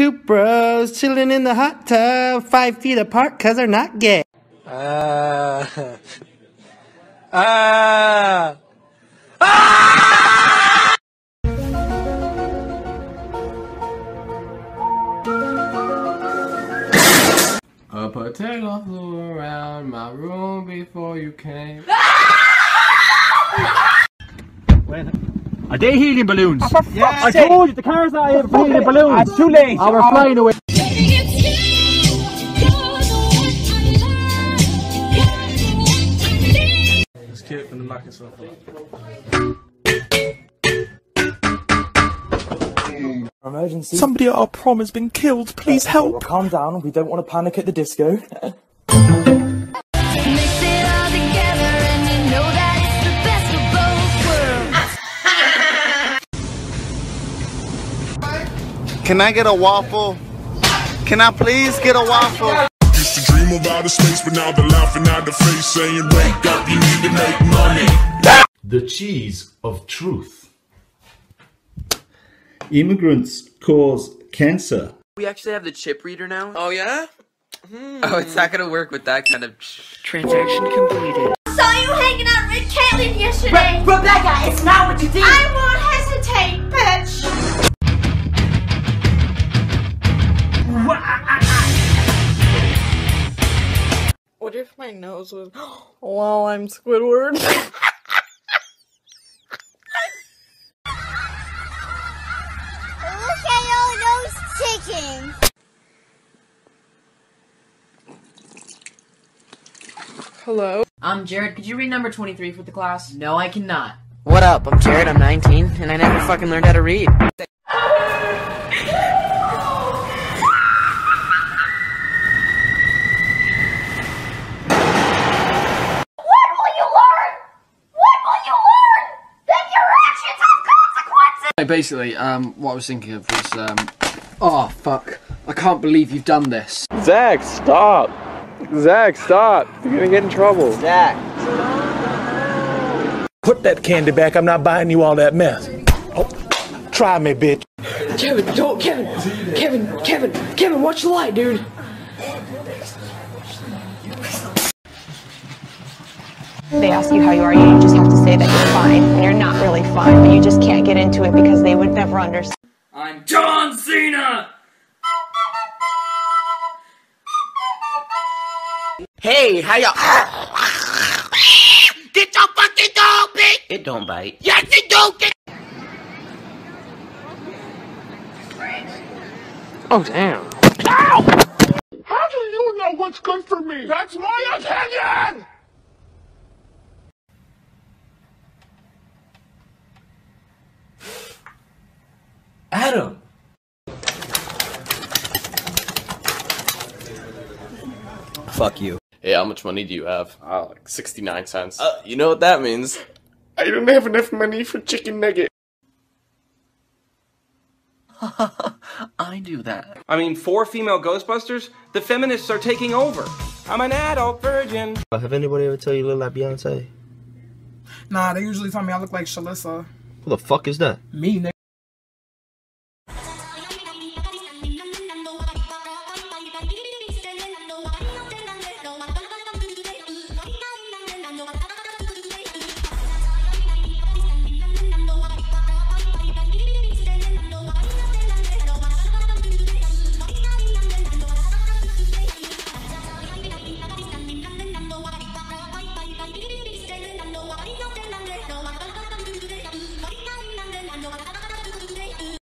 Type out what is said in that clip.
Two bros chilling in the hot tub, five feet apart cause they're not gay. Ah. ah. A potato flew around my room before you came. Are they helium balloons? Yeah, I told you the car's not here for helium balloons. It's too late. Oh, we're flying away. This kid finna knock himself Emergency. Somebody at our prom has been killed. Please help. Well, calm down. We don't want to panic at the disco. Can I get a waffle? Can I please get a waffle? Used to dream of outer space, but now they're laughing at the face, saying, Wake up, you need to make money. The cheese of truth. Immigrants cause cancer. We actually have the chip reader now. Oh yeah? Hmm. Oh, it's not gonna work with that kind of Transaction completed. I saw you hanging out with Caitlin yesterday. Re- Rebecca, it's not what you think. I won't hesitate, my nose was? Well, I'm Squidward. Look at all those chickens. Hello. Um, Jared, could you read number 23 for the class? No, I cannot. What up? I'm Jared. I'm 19, and I never fucking learned how to read. What will you learn? What will you learn? That your actions have consequences. Basically, um, what I was thinking of was, um, oh fuck, I can't believe you've done this. Zach, stop. Zach, stop. You're gonna get in trouble. Zach. Put that candy back. I'm not buying you all that mess. Oh, try me, bitch. Kevin, don't, Kevin, Kevin, Kevin, Kevin, watch the light, dude. They ask you how you are, you just have to say that you're fine, and you're not really fine, but you just can't get into it because they would never understand. I'm John Cena! Hey, how y'all? Get your fucking dog, bitch! It don't bite. Yes, it do. Get Oh damn. How do you know what's good for me? That's my opinion! Adam. Fuck you. Hey, how much money do you have? Uh, like 69 cents. Uh, you know what that means. I don't have enough money for chicken nugget. I do that. I mean, four female Ghostbusters? The feminists are taking over. I'm an adult virgin. Have anybody ever told you you look like Beyonce? Nah, they usually tell me I look like Shalissa. Who the fuck is that? Me, nigga.